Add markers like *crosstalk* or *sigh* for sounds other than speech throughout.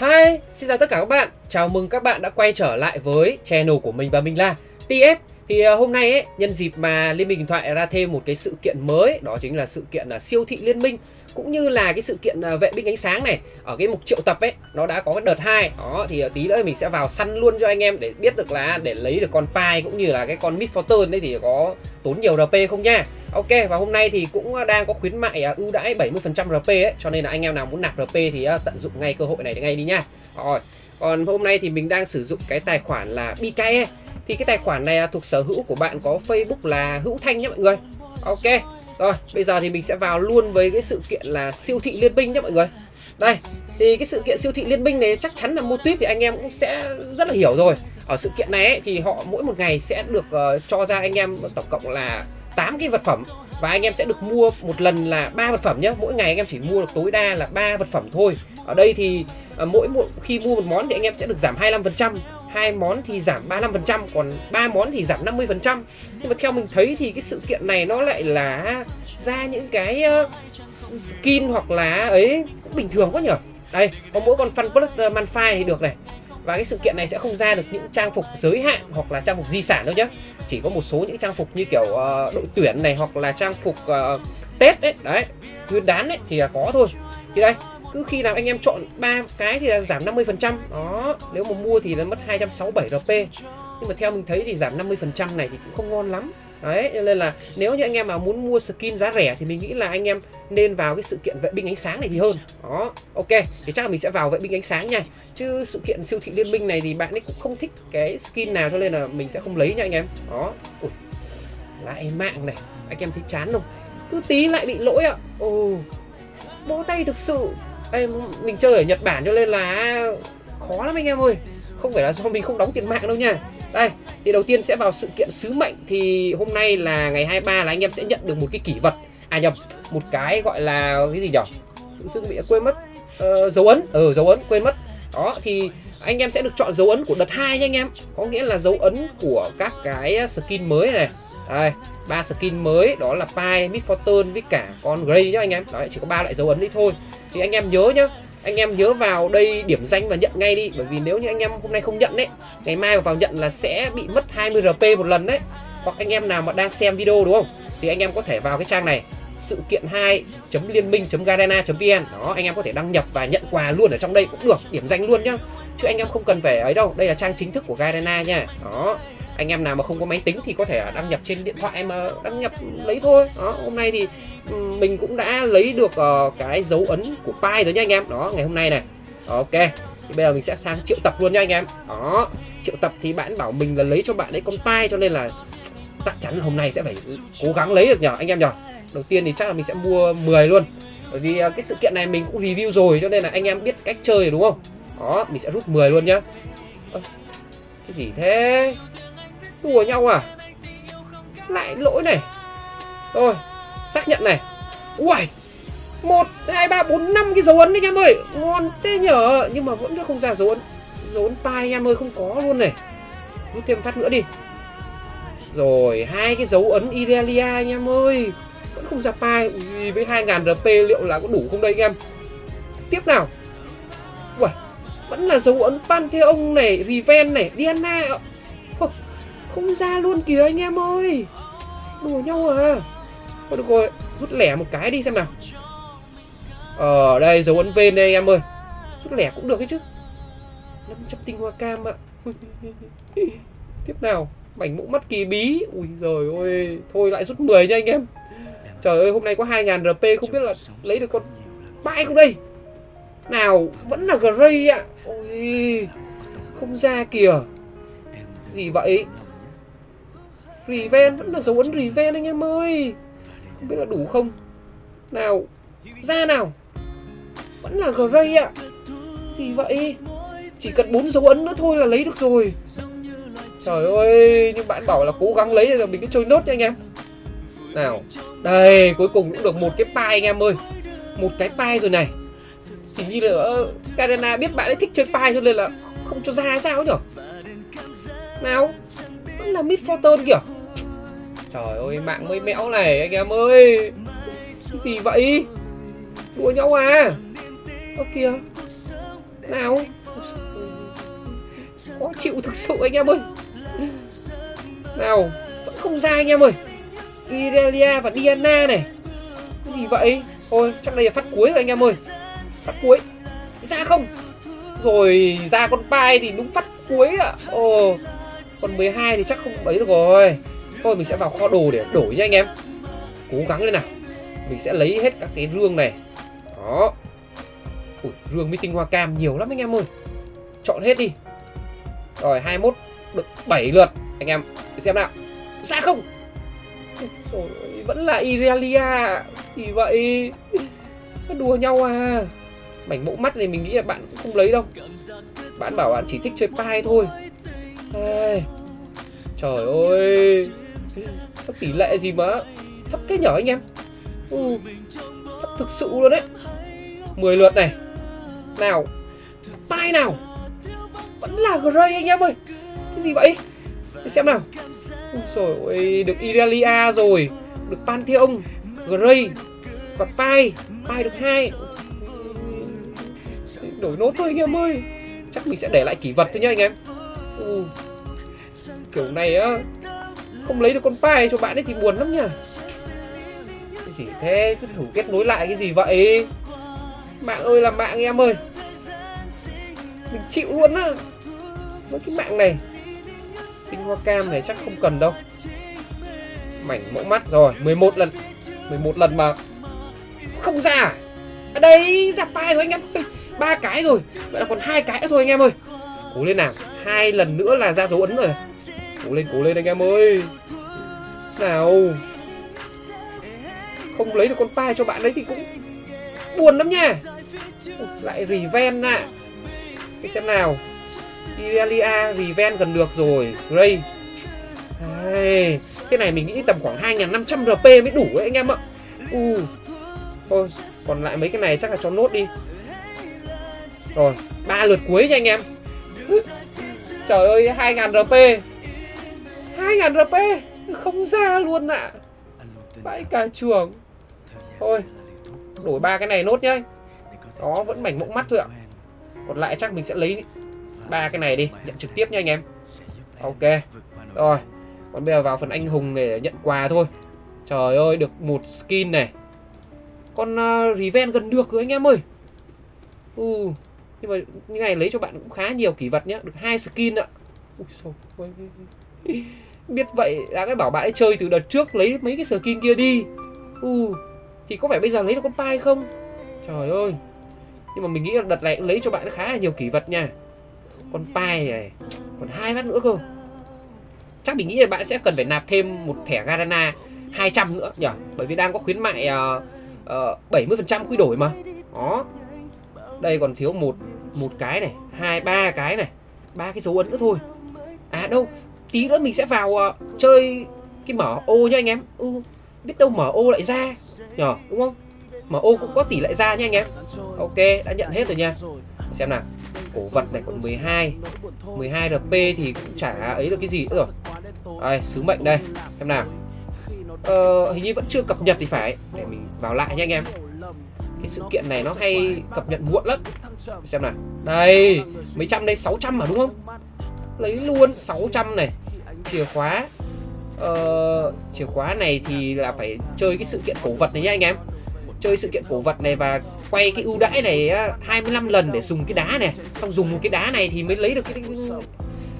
Hi, xin chào tất cả các bạn. Chào mừng các bạn đã quay trở lại với channel của mình và mình là TF. Thì ờ, hôm nay ấy, nhân dịp mà Liên minh điện thoại ra thêm một cái sự kiện mới, đó chính là sự kiện là siêu thị liên minh cũng như là cái sự kiện à, vệ binh ánh sáng này ở cái mục triệu tập ấy, nó đã có cái đợt 2. Đó thì à, tí nữa mình sẽ vào săn luôn cho anh em để biết được là để lấy được con pai cũng như là cái con Mid Fortune đấy thì có tốn nhiều RP không nha. Ok và hôm nay thì cũng đang có khuyến mại à, ưu đãi 70% RP ấy cho nên là anh em nào muốn nạp RP thì tận dụng ngay cơ hội này ngay đi nha. Rồi. Còn hôm nay thì mình đang sử dụng cái tài khoản là BKE thì cái tài khoản này thuộc sở hữu của bạn có Facebook là Hữu Thanh nhé mọi người. Ok. Rồi, bây giờ thì mình sẽ vào luôn với cái sự kiện là siêu thị liên minh nhé mọi người. Đây, thì cái sự kiện siêu thị liên minh này chắc chắn là mô tuyết thì anh em cũng sẽ rất là hiểu rồi. Ở sự kiện này ấy, thì họ mỗi một ngày sẽ được uh, cho ra anh em tổng cộng là 8 cái vật phẩm và anh em sẽ được mua một lần là ba vật phẩm nhé mỗi ngày anh em chỉ mua được tối đa là ba vật phẩm thôi ở đây thì uh, mỗi một khi mua một món thì anh em sẽ được giảm 25% hai món thì giảm 35% còn ba món thì giảm 50% nhưng mà theo mình thấy thì cái sự kiện này nó lại là ra những cái ờ, skin hoặc là ấy cũng bình thường quá nhở. Đây có mỗi con fan plus uh, ờ, manfai thì được này. Và cái sự kiện này sẽ không ra được những trang phục giới hạn hoặc là trang phục di sản đâu nhé chỉ có một số những trang phục như kiểu uh, đội tuyển này hoặc là trang phục uh, tết đấy đấy nguyên đán đấy thì là có thôi. Thì đây cứ khi nào anh em chọn ba cái thì là giảm 50 phần trăm. Đó nếu mà mua thì nó mất 267 rp. Nhưng mà theo mình thấy thì giảm 50 phần trăm này thì cũng không ngon lắm. Đấy nên là nếu như anh em mà muốn mua skin giá rẻ thì mình nghĩ là anh em nên vào cái sự kiện vệ binh ánh sáng này thì hơn. Đó ok thì chắc là mình sẽ vào vệ binh ánh sáng nha. Chứ sự kiện siêu thị liên minh này thì bạn ấy cũng không thích cái skin nào cho nên là mình sẽ không lấy nha anh em. Đó Ui, lại mạng này. Anh em thấy chán không? Cứ tí lại bị lỗi ạ. Ồ bó tay thực sự. Ê, mình chơi ở Nhật Bản cho nên là khó lắm anh em ơi. Không phải là do mình không đóng tiền mạng đâu nha. Đây thì đầu tiên sẽ vào sự kiện sứ mệnh. Thì hôm nay là ngày 23 là anh em sẽ nhận được một cái kỷ vật. À nhầm một cái gọi là cái gì nhỉ tự dưng bị quên mất. Uh, dấu ấn. Ở ừ, dấu ấn quên mất. Đó thì anh em sẽ được chọn dấu ấn của đợt 2 nha anh em. Có nghĩa là dấu ấn của các cái skin mới này. Đây ba skin mới. Đó là Pi, Mid Fortune với cả con Gray nhá anh em. Đấy chỉ có ba loại dấu ấn đấy thôi thì anh em nhớ nhá. Anh em nhớ vào đây điểm danh và nhận ngay đi. Bởi vì nếu như anh em hôm nay không nhận đấy ngày mai mà vào nhận là sẽ bị mất 20 rp một lần đấy. Hoặc anh em nào mà đang xem video đúng không? Thì anh em có thể vào cái trang này, sự kiện 2 liên minh garena vn. Đó, anh em có thể đăng nhập và nhận quà luôn ở trong đây cũng được, điểm danh luôn nhá. Chứ anh em không cần phải ấy đâu. Đây là trang chính thức của garena nha. Đó anh em nào mà không có máy tính thì có thể đăng nhập trên điện thoại mà đăng nhập lấy thôi. Đó hôm nay thì ừ, mình cũng đã lấy được uh, cái dấu ấn của Pi rồi nhá anh em. Đó ngày hôm nay này. Ok thì bây giờ mình sẽ sang triệu tập luôn nha anh em. Đó triệu tập thì bạn bảo mình là lấy cho bạn ấy con Pi cho nên là chắc chắn hôm nay sẽ phải cố gắng lấy được nhờ anh em nhờ. Đầu tiên thì chắc là mình sẽ mua 10 luôn. Bởi vì ờ, cái sự kiện này mình cũng review rồi cho nên là anh em biết cách chơi rồi đúng không? Đó mình sẽ rút 10 luôn nhá. À, cái gì thế? Đùa nhau à? Lại lỗi này. Rồi xác nhận này. Uầy một hai ba bốn năm cái dấu ấn đấy anh em ơi. Ngon thế nhở? Nhưng mà vẫn không ra dấu ấn. Dấu ấn pai anh em ơi không có luôn này. Rút thêm phát nữa đi. Rồi hai cái dấu ấn Irelia anh em ơi. Vẫn không ra pai Ui, với 2.000 rp liệu là có đủ không đây anh em? Tiếp nào. Uầy vẫn là dấu ấn Pantheon này Riven này Diana không ra luôn kìa anh em ơi. Đùa nhau à. Thôi được rồi, rút lẻ một cái đi xem nào. Ở đây, dấu ấn ven đây anh em ơi. Rút lẻ cũng được ấy chứ. 500 tinh hoa cam ạ. *laughs* Tiếp nào Mảnh mũ mắt kỳ bí. Ui giời ơi Thôi lại rút 10 nha anh em. Trời ơi, hôm nay có 2000 RP không biết là lấy được con bãi không đây? Nào, vẫn là Gray ạ. Ôi Không ra kìa. Gì vậy? Revenge vẫn là dấu ấn Revenge anh em ơi. Không biết là đủ không? Nào ra nào. Vẫn là gray ạ. Gì vậy? Chỉ cần bốn dấu ấn nữa thôi là lấy được rồi. Trời ơi nhưng bạn bảo là cố gắng lấy rồi mình cứ chơi nốt nha anh em. Nào đây cuối cùng cũng được một cái pai anh em ơi. Một cái pai rồi này. Hình như là ờ, uh, Karena biết bạn ấy thích chơi pai cho nên là không cho ra sao nhở? Nào vẫn là mid photon kìa. Trời ơi, mạng mới mẽo này anh em ơi. Cái gì vậy? Đùa nhau à? Ơ, kìa. Nào. Khó chịu thực sự anh em ơi. Nào, vẫn không ra anh em ơi. Irelia và Diana này. Cái gì vậy? Thôi chắc đây là phát cuối rồi anh em ơi. Phát cuối. Ra không? Rồi, ra con pai thì đúng phát cuối ạ. À. ồ còn 12 thì chắc không ấy được rồi. Thôi mình sẽ vào kho đồ để đổi nha anh em. Cố gắng lên nào. Mình sẽ lấy hết các cái rương này. Đó. Ui, rương mới tinh hoa cam nhiều lắm anh em ơi. Chọn hết đi. Rồi 21 được 7 lượt. Anh em để xem nào. Xa không? Rồi vẫn là Irelia. Thì vậy. Đùa nhau à. Mảnh mẫu mắt này mình nghĩ là bạn cũng không lấy đâu. Bạn bảo bạn chỉ thích chơi pai thôi. Ai... trời ơi. Sao tỷ lệ gì mà thấp thế nhỏ anh em? Ừ, thấp thực sự luôn đấy. 10 lượt này. Nào tai nào? Vẫn là Gray anh em ơi. Cái gì vậy? Để xem nào. Rồi ơi được Irelia rồi. Được Pantheon Gray và Pai Pai được hai. Đổi nốt thôi anh em ơi. Chắc mình sẽ để lại kỷ vật thôi nhá anh em ừ. kiểu này á, không lấy được con Pai cho bạn ấy thì buồn lắm nhỉ? Chỉ thế? Cứ thử kết nối lại cái gì vậy? Mạng ơi là mạng em ơi. Mình chịu luôn á. Với cái mạng này. Tinh hoa cam này chắc không cần đâu. Mảnh mẫu mắt rồi 11 lần. 11 lần mà không ra ở đây, ra pai rồi anh em ba cái rồi. Vậy là còn hai cái nữa thôi anh em ơi. Cố lên nào hai lần nữa là ra dấu ấn rồi. Cố lên cố lên anh em ơi. Nào. Không lấy được con pai cho bạn đấy thì cũng buồn lắm nha. Lại reven ạ. À. để xem nào. Irelia reven gần được rồi. Gray Ai, cái này mình nghĩ tầm khoảng 2500 RP mới đủ ấy anh em ạ. U. Thôi còn lại mấy cái này chắc là cho nốt đi. Rồi ba lượt cuối nha anh em trời ơi 2000 rp 2000 rp không ra luôn ạ. À. vãi cả trường thôi đổi ba cái này nốt nhá. Đó vẫn mảnh mộng mắt thôi ạ. Còn lại chắc mình sẽ lấy ba cái này đi nhận trực tiếp nha anh em. Ok rồi. Còn bây giờ vào phần anh hùng để nhận quà thôi. Trời ơi được một skin này. Con uh, Revenge gần được rồi anh em ơi. Ừ nhưng mà như này lấy cho bạn cũng khá nhiều kỷ vật nhá được hai skin ạ. Ui, *laughs* biết vậy đã cái bảo bạn ấy chơi từ đợt trước lấy mấy cái skin kia đi. Ừ. thì có phải bây giờ lấy được con pai không? Trời ơi. Nhưng mà mình nghĩ là đợt này lấy cho bạn khá là nhiều kỷ vật nha. Con pai này còn hai mắt nữa cơ. Chắc mình nghĩ là bạn sẽ cần phải nạp thêm một thẻ Garana 200 nữa nhỉ? Bởi vì đang có khuyến mại uh, uh, 70% quy đổi mà. Đó. Đây còn thiếu một một cái này hai ba cái này ba cái dấu ấn nữa thôi. À đâu tí nữa mình sẽ vào uh, chơi cái mở ô nha anh em. Ừ, biết đâu mở ô lại ra nhở đúng không? Mở ô cũng có tỷ lệ ra nha anh em. Ok đã nhận hết rồi nha. Xem nào cổ vật này còn 12 12 RP thì cũng chả ấy được cái gì nữa rồi. Đây sứ mệnh đây xem nào. Ờ, hình như vẫn chưa cập nhật thì phải để mình vào lại nha anh em cái sự kiện này nó hay cập nhật muộn lắm. Xem nào. Đây mấy trăm đây 600 mà đúng không? Lấy luôn 600 này. Chìa khóa. Ờ, chìa khóa này thì là phải chơi cái sự kiện cổ vật này nha anh em. Chơi sự kiện cổ vật này và quay cái ưu đãi này 25 lần để dùng cái đá này. Xong dùng một cái đá này thì mới lấy được cái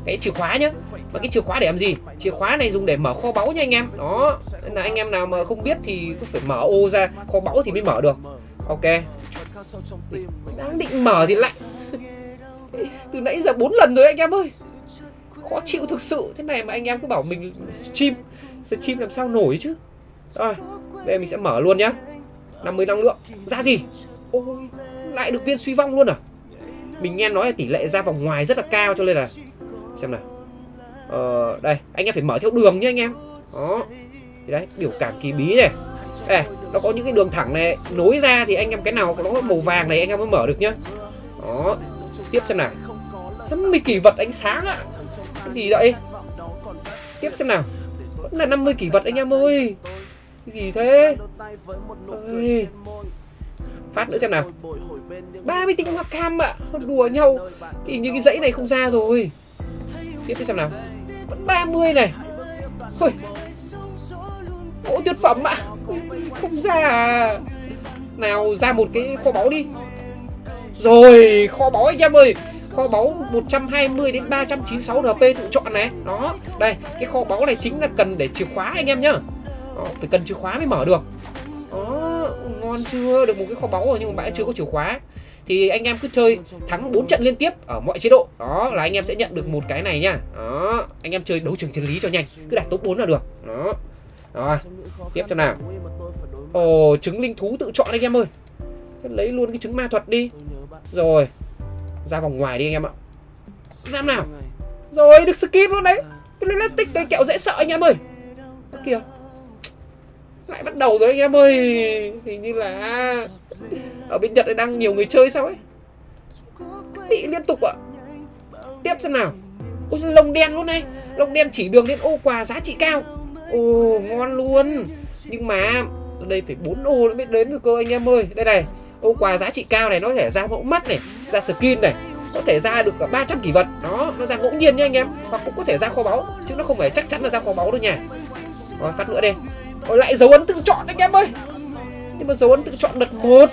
cái chìa khóa nhá. Và cái chìa khóa để làm gì? Chìa khóa này dùng để mở kho báu nha anh em. Đó nên là anh em nào mà không biết thì cứ phải mở ô ra. Kho báu thì mới mở được ok. Đang định mở thì lại *laughs* từ nãy giờ bốn lần rồi anh em ơi. Khó chịu thực sự. Thế này mà anh em cứ bảo mình stream. Stream làm sao nổi chứ. Rồi đây mình sẽ mở luôn nhá. 50 năng lượng. Ra gì? Ôi lại được viên suy vong luôn à? Mình nghe nói là tỷ lệ ra vòng ngoài rất là cao cho nên là xem nào. Ờ, đây anh em phải mở theo đường nhé anh em. Đó. Thì đấy biểu cảm kỳ bí này đây nó có những cái đường thẳng này, nối ra thì anh em cái nào có màu vàng này anh em mới mở được nhá. Đó, tiếp xem nào. 50 kỳ vật ánh sáng ạ. À. cái gì vậy? Tiếp xem nào. Vẫn là 50 kỳ vật anh em ơi. Cái gì thế? Ê. phát nữa xem nào. 30 tinh hoa cam ạ. À. đùa nhau. Thì như cái dãy này không ra rồi. Tiếp xem nào. Vẫn 30 này. Thôi Ô, tuyệt phẩm ạ. à. Không ra à. Nào ra một cái kho báu đi. Rồi kho báu anh em ơi. Kho báu 120 đến 396 RP tự chọn này. Đó Đây cái kho báu này chính là cần để chìa khóa anh em nhá. Đó, Phải cần chìa khóa mới mở được. Đó Ngon chưa? Được một cái kho báu rồi nhưng mà bạn chưa có chìa khóa. Thì anh em cứ chơi thắng 4 trận liên tiếp ở mọi chế độ. Đó là anh em sẽ nhận được một cái này nha đó anh em chơi đấu trường chân lý cho nhanh. Cứ đạt top 4 là được. Đó rồi tiếp cho nào. ồ trứng linh thú tự chọn anh em ơi. Lấy luôn cái trứng ma thuật đi. Rồi ra vòng ngoài đi anh em ạ. Ra nào. Rồi được skin luôn đấy. Cái elastic cái kẹo dễ sợ anh em ơi. Kìa. Lại bắt đầu rồi anh em ơi. Hình như là ở bên nhật đang nhiều người chơi sao ấy. Bị liên tục ạ. Tiếp xem nào. Ôi lồng đen luôn này. Lồng đen chỉ đường đến ô quà giá trị cao ồ ngon luôn. Nhưng mà đây phải 4 ô mới đến được cơ anh em ơi. Đây này ô quà giá trị cao này nó có thể ra mẫu mắt này ra skin này có thể ra được cả 300 kỷ vật. Đó nó ra ngẫu nhiên nha anh em. Hoặc cũng có thể ra kho báu chứ nó không phải chắc chắn là ra kho báu đâu nha. Rồi phát nữa đi rồi lại dấu ấn tự chọn anh em ơi. Nhưng mà dấu ấn tự chọn đợt một.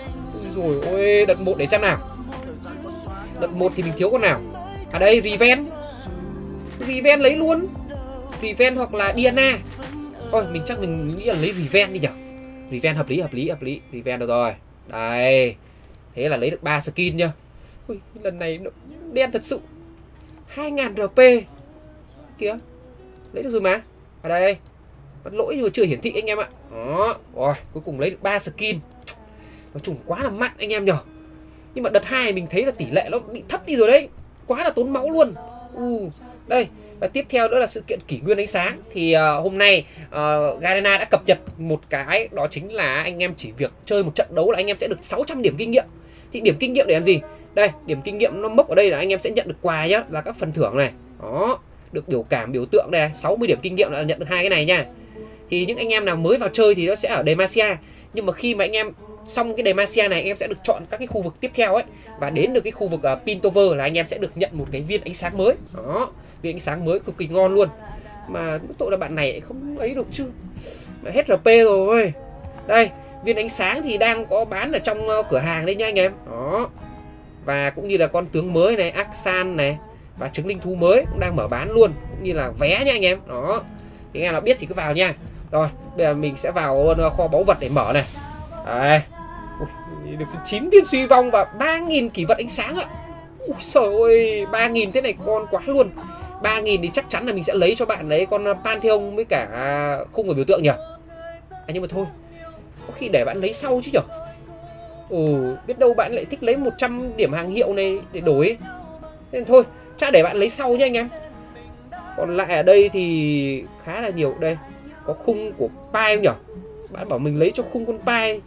Rồi ôi đợt một để xem nào. Đợt một thì mình thiếu con nào? À đây reven, reven lấy luôn. Revenge hoặc là Diana thôi mình chắc mình nghĩ là lấy Revenge đi nhở? Revenge hợp lý hợp lý hợp lý. Revenge được rồi. Đây. Thế là lấy được 3 skin nhá. Ui, lần này đen thật sự. 2000 RP kìa. Lấy được rồi mà. Ở đây. Bắt lỗi nhưng mà chưa hiển thị anh em ạ. Đó. Rồi cuối cùng lấy được 3 skin. Nói chung quá là mặn anh em nhở. Nhưng mà đợt hai mình thấy là tỷ lệ nó bị thấp đi rồi đấy. Quá là tốn máu luôn. Ừ đây và tiếp theo nữa là sự kiện kỷ nguyên ánh sáng. Thì uh, hôm nay uh, Garena đã cập nhật một cái đó chính là anh em chỉ việc chơi một trận đấu là anh em sẽ được 600 điểm kinh nghiệm. Thì điểm kinh nghiệm để làm gì? Đây điểm kinh nghiệm nó mốc ở đây là anh em sẽ nhận được quà nhá là các phần thưởng này. Đó được biểu cảm biểu tượng này 60 điểm kinh nghiệm là nhận được hai cái này nha. Thì những anh em nào mới vào chơi thì nó sẽ ở Demacia. Nhưng mà khi mà anh em xong cái Demacia này anh em sẽ được chọn các cái khu vực tiếp theo ấy. Và đến được cái khu vực uh, Pintover là anh em sẽ được nhận một cái viên ánh sáng mới. Đó viên ánh sáng mới cực kỳ ngon luôn. Mà tội là bạn này không ấy được chứ. Mà hết RP rồi. Đây viên ánh sáng thì đang có bán ở trong ờ, cửa hàng đấy nha anh em. Đó. Và cũng như là con tướng mới này Aksan này và trứng linh thú mới cũng đang mở bán luôn cũng như là vé nha anh em. Đó. Thì nghe là biết thì cứ vào nha. Rồi bây giờ mình sẽ vào ờ, kho báu vật để mở này. Đấy. Ui, Được 9 viên suy vong và 3.000 kỷ vật ánh sáng ạ. Ui trời ơi 3.000 thế này con quá luôn. 3.000 thì chắc chắn là mình sẽ lấy cho bạn đấy con Pantheon với cả khung của biểu tượng nhỉ? À nhưng mà thôi, Có khi để bạn lấy sau chứ nhỉ Ừ biết đâu bạn lại thích lấy 100 điểm hàng hiệu này để đổi. Nên thôi, chắc để bạn lấy sau nhé anh em. Còn lại ở đây thì khá là nhiều. Đây, Có khung của Pai không nhỉ bạn bảo mình lấy cho khung con pai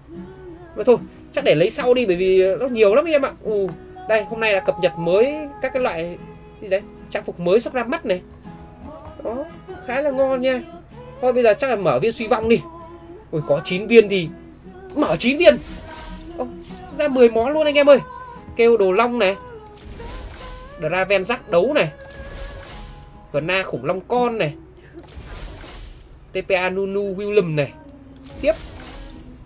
mà thôi, chắc để lấy sau đi, bởi vì nó nhiều lắm anh em ạ. Ừ. đây, hôm nay là cập nhật mới các cái loại gì đấy trang phục mới sắp ra mắt này. Đó khá là ngon nha. Thôi bây giờ chắc là mở viên suy vong đi. Ôi có 9 viên thì mở 9 viên. Ô, ra 10 món luôn anh em ơi. Kêu đồ long này. Draven rắc đấu này. Gna khủng long con này. TPA Nunu Willem này. Tiếp.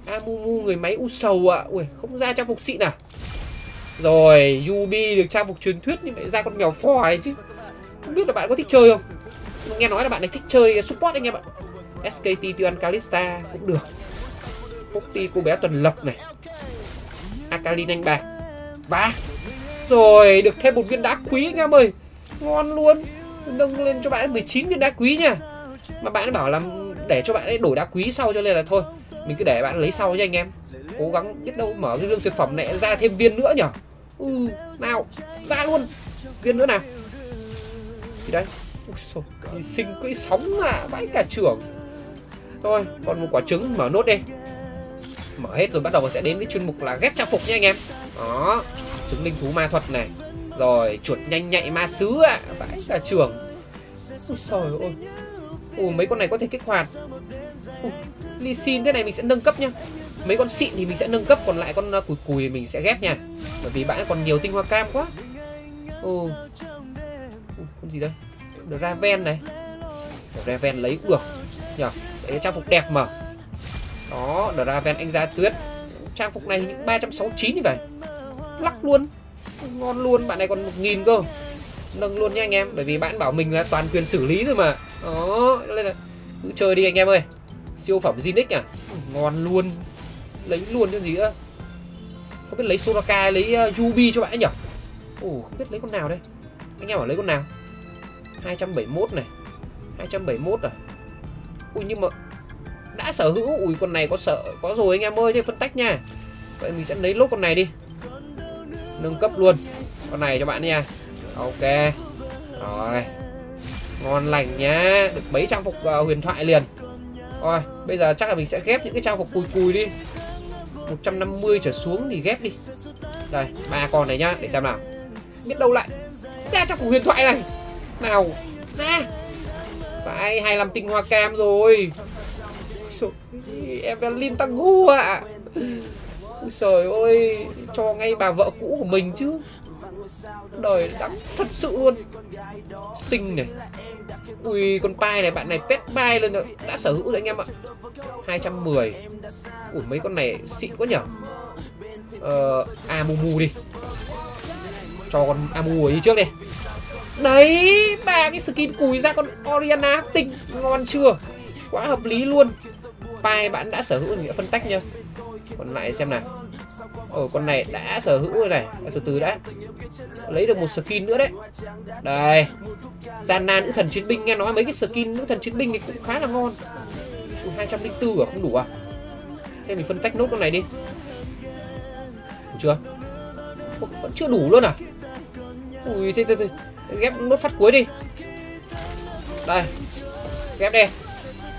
Amumu người máy u sầu ạ. À. ui không ra trang phục xịn à? Rồi Yubi được trang phục truyền thuyết nhưng mà ra con mèo phò này chứ không biết là bạn có thích chơi không? Nghe nói là bạn này thích chơi support anh em ạ. SKT Tuan Kalista cũng được. Popti cô bé tuần lộc này. Akalin anh bạc ba. Rồi, được thêm một viên đá quý anh em ơi. Ngon luôn. Nâng lên cho bạn 19 viên đá quý nha. Mà bạn bảo là để cho bạn ấy đổi đá quý sau cho nên là thôi, mình cứ để bạn lấy sau cho anh em. Cố gắng biết đâu mở cái lương thực phẩm này ra thêm viên nữa nhở. Ừ nào, ra luôn. Viên nữa nào thì đấy. Ui, sinh quỹ sóng à vãi cả trưởng thôi còn một quả trứng mở nốt đi. Mở hết rồi bắt đầu sẽ đến với chuyên mục là ghép trang phục nha anh em. Đó trứng linh thú ma thuật này. Rồi chuột nhanh nhạy ma sứ ạ à. vãi cả trưởng ui trời ơi. Ui mấy con này có thể kích hoạt. Ui Ly xin thế này mình sẽ nâng cấp nhá. Mấy con xịn thì mình sẽ nâng cấp Còn lại con à, cùi cùi thì mình sẽ ghép nha. Bởi vì bạn còn nhiều tinh hoa cam quá. Ồ. Con gì đây? Draven này. Draven lấy cũng được. Nhờ đấy trang phục đẹp mà. Đó Draven anh ra tuyết. Trang phục này những 369 như vậy lắc luôn. Ngon luôn bạn này còn một nghìn cơ. Nâng luôn nha anh em bởi vì bạn bảo mình là toàn quyền xử lý rồi mà. Đó nên là cứ chơi đi anh em ơi. Siêu phẩm Zinix à ngon luôn. Lấy luôn chứ gì nữa không biết lấy Soraka lấy uh, Yubi cho bạn nhỉ? Ồ không biết lấy con nào đây. Anh em bảo lấy con nào? 271 này. 271 à? Ui nhưng mà đã sở hữu. Ui con này có sợ có rồi anh em ơi thế phân tách nha. Vậy mình sẽ lấy lốt con này đi. Nâng cấp luôn. Con này cho bạn nha. Ok. Rồi. Ngon lành nhá. Được mấy trang phục uh, huyền thoại liền. Rồi bây giờ chắc là mình sẽ ghép những cái trang phục cùi cùi đi. 150 trở xuống thì ghép đi. Đây ba con này nhá để xem nào. Biết đâu lại ra trang phục huyền thoại này nào, ra. Phải 25 tinh hoa cam rồi. Evelyn Tangu ạ? À. Ôi trời ơi, Cho ngay bà vợ cũ của mình chứ. Đời đắng thật sự luôn. Xinh này Ui, con pai này, bạn này pet pai lên rồi Đã sở hữu rồi anh em ạ. 210 Ui, mấy con này xịn quá nhở Ờ Amumu đi. Cho con Amumu đi trước đi. Đấy ba cái skin cùi ra con Oriana tinh Ngon chưa? Quá hợp lý luôn. Pai bạn đã sở hữu nghĩa phân tách nhá. còn lại xem nào. Ồ con này đã sở hữu rồi này. Từ từ đã. Lấy được một skin nữa đấy. Đây. Gian nan nữ thần chiến binh Nghe nói mấy cái skin nữ thần chiến binh thì cũng khá là ngon. Ủa, 204 à không đủ à? Thế mình phân tách nốt con này đi. Được chưa? Ủa, Vẫn chưa đủ luôn à? Ui thế, thế, thế. Ghép nốt phát cuối đi. Đây. Ghép đây.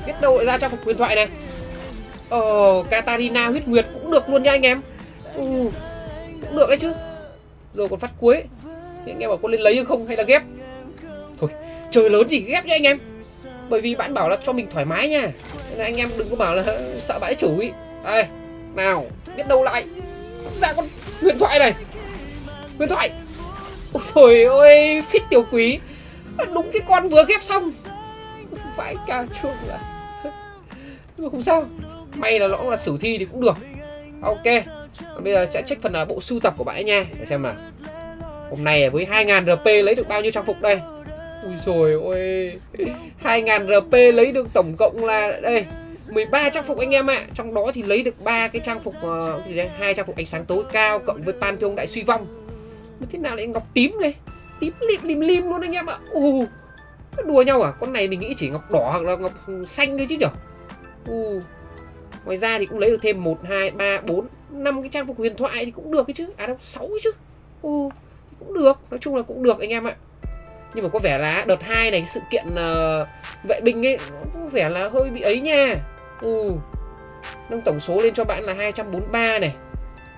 Biết đâu lại ra trang phục huyền thoại này. Oh, Katarina huyết nguyệt cũng được luôn nha anh em. Ừ, Cũng được đấy chứ. Rồi còn phát cuối. Thì anh em bảo có lên lấy hay không hay là ghép? Thôi, trời lớn thì ghép nha anh em. Bởi vì bạn bảo là cho mình thoải mái nha. Nên là anh em đừng có bảo là *laughs* sợ bạn ấy chủ ý Đây, nào, biết đâu lại. Ra con huyền thoại này. Huyền thoại. Ôi ôi, phít tiểu quý. Đúng cái con vừa ghép xong. Vãi ca chuông à không sao. May là nó là sử thi thì cũng được. Ok. Bây giờ sẽ check phần à, bộ sưu tập của bạn ấy nha. Để xem nào. Hôm nay với 2.000 rp lấy được bao nhiêu trang phục đây? Ui rồi ôi. 2.000 rp lấy được tổng cộng là đây 13 trang phục anh em ạ. À. trong đó thì lấy được ba cái trang phục uh, gì đây hai trang phục ánh sáng tối cao cộng với pantheon đại suy vong mà thế nào lại ngọc tím này? Tím lim lim lim luôn anh em ạ. Ù đùa nhau à? Con này mình nghĩ chỉ ngọc đỏ hoặc là ngọc xanh thôi chứ nhở? Ù Ngoài ra thì cũng lấy được thêm 1, 2, 3, 4 năm cái trang phục huyền thoại thì cũng được cái chứ. À đâu sáu cái chứ. Ừ, Cũng được. Nói chung là cũng được anh em ạ. Nhưng mà có vẻ là đợt 2 này sự kiện uh, vệ binh ấy Có vẻ là hơi bị ấy nha. Ừ. Nâng tổng số lên cho bạn là 243 này.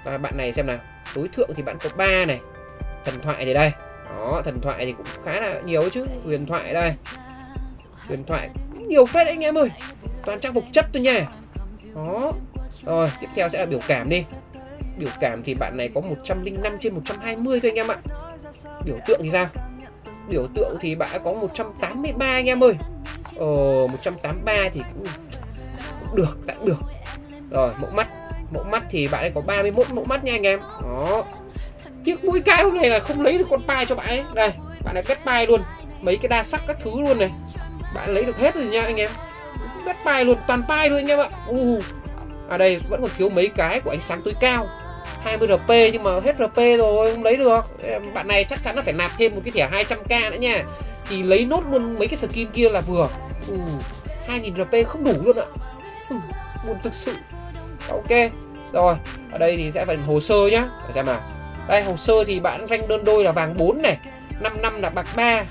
Và bạn này xem nào Tối thượng thì bạn có 3 này. Thần thoại thì đây. Đó thần thoại thì cũng khá là nhiều chứ. Huyền thoại đây. Huyền thoại nhiều phết anh em ơi. Toàn trang phục chất thôi nha. Đó. Rồi tiếp theo sẽ là biểu cảm đi. Biểu cảm thì bạn này có 105 trên 120 thôi anh em ạ. Biểu tượng thì sao? Biểu tượng thì bạn đã có 183 anh em ơi. Ờ 183 thì cũng, cũng được tạm được. Rồi mẫu mắt. Mẫu mắt thì bạn ấy có 31 mẫu mắt nha anh em. Đó tiếc mũi cái hôm nay là không lấy được con pai cho bạn ấy. Đây bạn này kết pai luôn. Mấy cái đa sắc các thứ luôn này. Bạn lấy được hết rồi nha anh em. Bét pai luôn toàn pai thôi anh em ạ. Uh. à đây vẫn còn thiếu mấy cái của ánh sáng tối cao. 20 rp nhưng mà hết rp rồi không lấy được. Bạn này chắc chắn là phải nạp thêm một cái thẻ 200k nữa nha. Thì lấy nốt luôn mấy cái skin kia là vừa. Uh, 2000 rp không đủ luôn ạ. Buồn thực sự. Ok rồi. Ở đây thì sẽ phải hồ sơ nhá. Để xem nào đây hồ sơ thì bạn rank đơn đôi là vàng 4 này 5 năm là bạc 3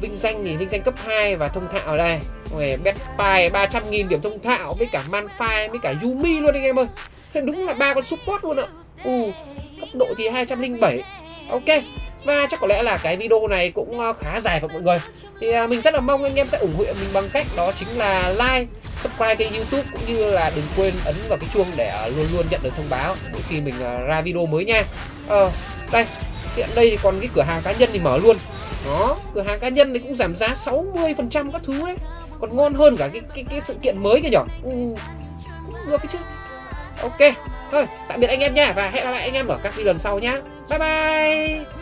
vinh danh thì vinh danh cấp 2 và thông thạo ở đây. Ôi, best buy 300.000 điểm thông thạo với cả Manfai với cả Yumi luôn anh em ơi. Thế đúng là ba con support luôn ạ. Ừ, cấp độ thì 207 ok và chắc có lẽ là cái video này cũng ờ, khá dài và mọi người. Thì à, mình rất là mong anh em sẽ ủng hộ mình bằng cách đó chính là like subscribe kênh youtube cũng như là đừng quên ấn vào cái chuông để ờ, luôn luôn nhận được thông báo mỗi khi mình ờ, ra video mới nha. Ờ đây hiện đây thì còn cái cửa hàng cá nhân thì mở luôn. Đó cửa hàng cá nhân thì cũng giảm giá 60% các thứ đấy còn ngon hơn cả cái cái cái sự kiện mới kia nhở? Ừ, được cái chứ ok. Thôi, tạm biệt anh em nha và hẹn gặp lại anh em ở các video lần sau nhá. Bye bye.